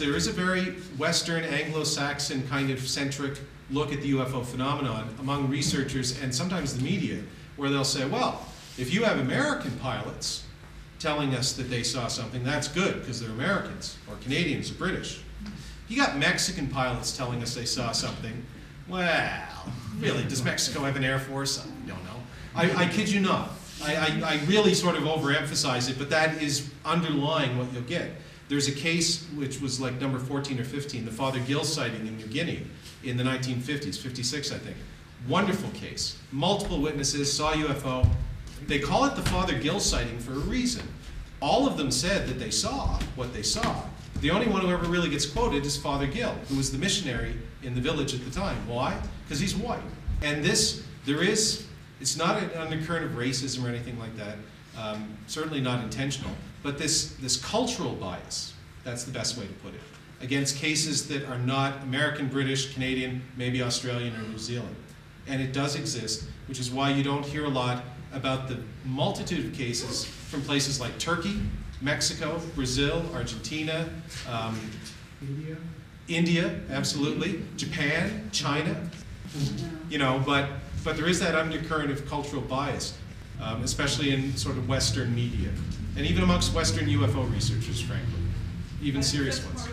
There is a very Western, Anglo-Saxon kind of centric look at the UFO phenomenon among researchers and sometimes the media, where they'll say, well, if you have American pilots telling us that they saw something, that's good because they're Americans or Canadians or British. You got Mexican pilots telling us they saw something. Well, really, does Mexico have an air force? I don't know. I, I kid you not. I, I, I really sort of overemphasize it, but that is underlying what you'll get. There's a case which was like number 14 or 15, the Father Gill sighting in New Guinea in the 1950s, 56, I think. Wonderful case. Multiple witnesses saw UFO. They call it the Father Gill sighting for a reason. All of them said that they saw what they saw. The only one who ever really gets quoted is Father Gill, who was the missionary in the village at the time. Why? Because he's white. And this, there is, it's not an undercurrent of racism or anything like that, um, certainly not intentional, but this, this cultural bias, that's the best way to put it, against cases that are not American, British, Canadian, maybe Australian or New Zealand. And it does exist, which is why you don't hear a lot about the multitude of cases from places like Turkey, Mexico, Brazil, Argentina, um, India? India, absolutely, Japan, China, you know, but, but there is that undercurrent of cultural bias, um, especially in sort of Western media, and even amongst Western UFO researchers, frankly, even serious ones.